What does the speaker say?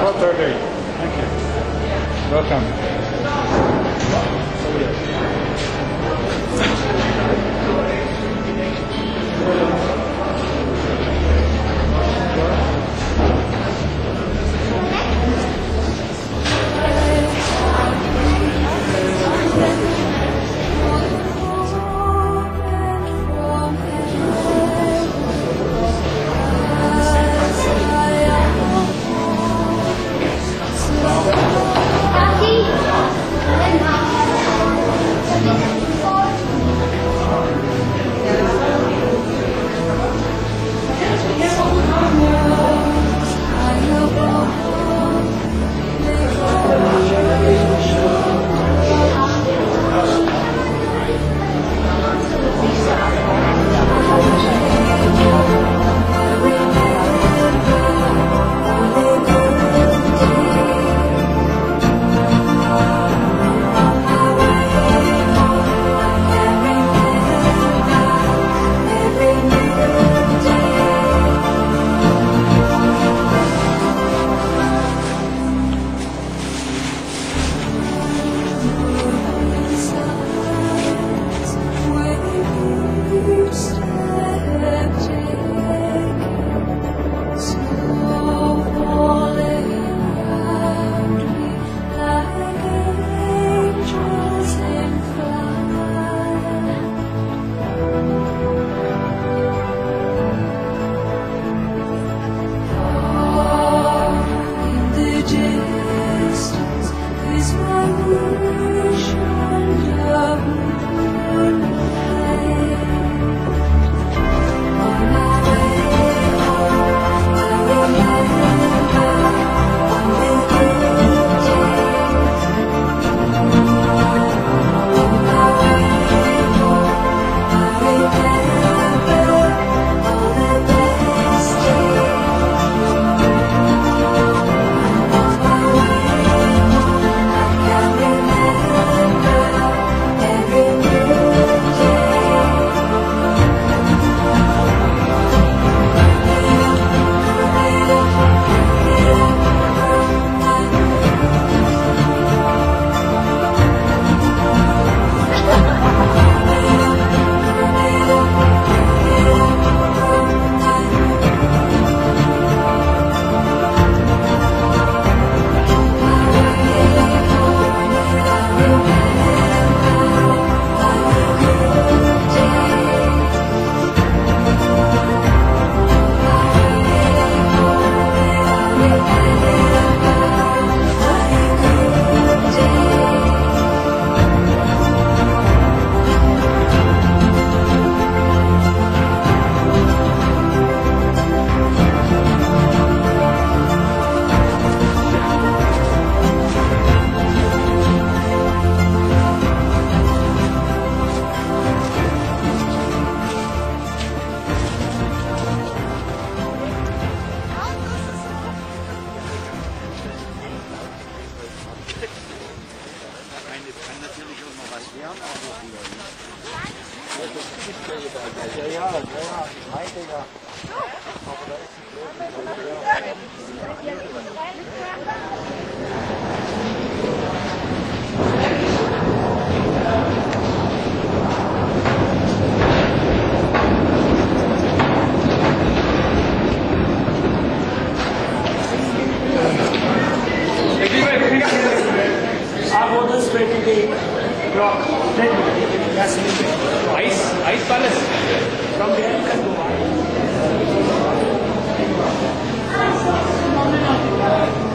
About 30. Thank you. Welcome. Ja, ja, ja, ja, meinte ja. पेटी की block, ten, yes, Ice, Ice Palace. From there you can go. by.